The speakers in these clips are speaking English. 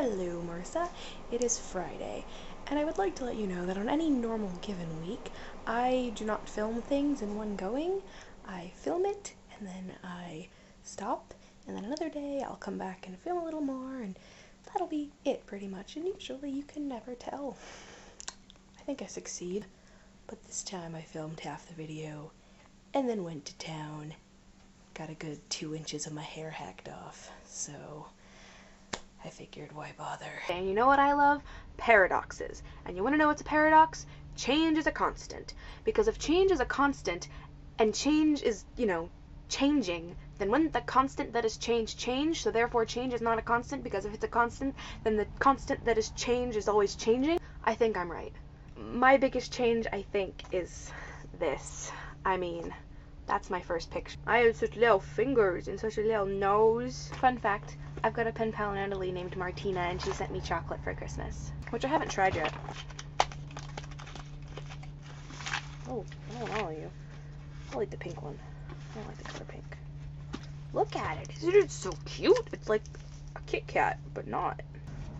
Hello, Marissa. It is Friday, and I would like to let you know that on any normal given week, I do not film things in one going. I film it, and then I stop, and then another day I'll come back and film a little more, and that'll be it pretty much. And usually you can never tell. I think I succeed, but this time I filmed half the video and then went to town. Got a good two inches of my hair hacked off, so I figured why bother. And you know what I love? Paradoxes. And you want to know what's a paradox? Change is a constant. Because if change is a constant, and change is, you know, changing, then wouldn't the constant that is change change? So therefore change is not a constant, because if it's a constant, then the constant that is change is always changing? I think I'm right. My biggest change, I think, is this. I mean, that's my first picture. I have such little fingers and such a little nose. Fun fact, I've got a pen pal in Italy named Martina and she sent me chocolate for Christmas, which I haven't tried yet. Oh, I don't know you. I'll eat the pink one. I don't like the color pink. Look at it. Isn't it so cute? It's like a Kit Kat, but not.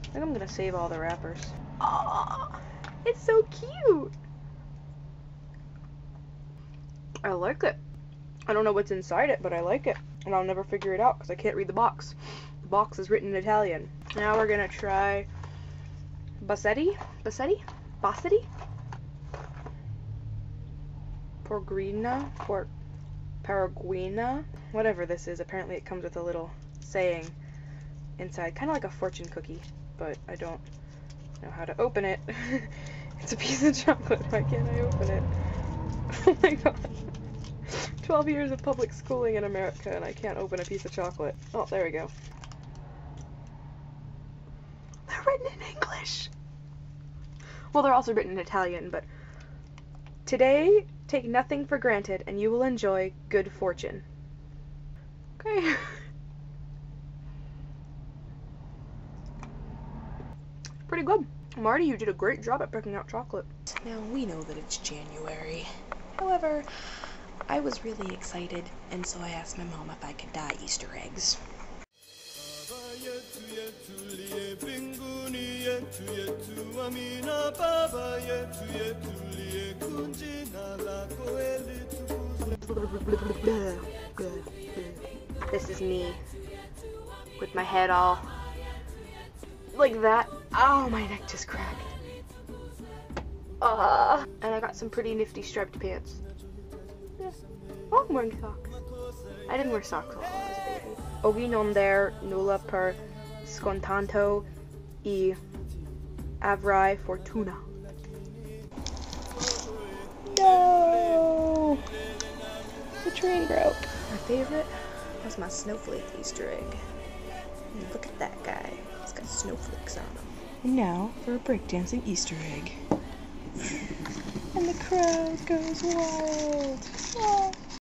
I think I'm gonna save all the wrappers. Oh, it's so cute. I like it. I don't know what's inside it, but I like it. And I'll never figure it out because I can't read the box. The box is written in Italian. Now we're gonna try Bassetti? Bassetti? Bassetti? Porgrina? Por Paraguina? Whatever this is. Apparently it comes with a little saying inside. Kind of like a fortune cookie, but I don't know how to open it. it's a piece of chocolate. Why can't I open it? Oh my god. 12 years of public schooling in America and I can't open a piece of chocolate. Oh, there we go. They're written in English. Well, they're also written in Italian, but today, take nothing for granted and you will enjoy good fortune. Okay. Pretty good. Marty, you did a great job at picking out chocolate. Now, we know that it's January. However, I was really excited, and so I asked my mom if I could dye Easter eggs. This is me with my head all like that. Oh, my neck just cracked. Uh, and I got some pretty nifty striped pants. Oh, I'm wearing socks. I didn't wear socks while I was a baby. Oggi non der nulla per scontanto e avrai fortuna. No! The train broke. My favorite was my snowflake Easter egg. And look at that guy. He's got snowflakes on him. And now for a breakdancing Easter egg. and the crowd goes wild. Oh.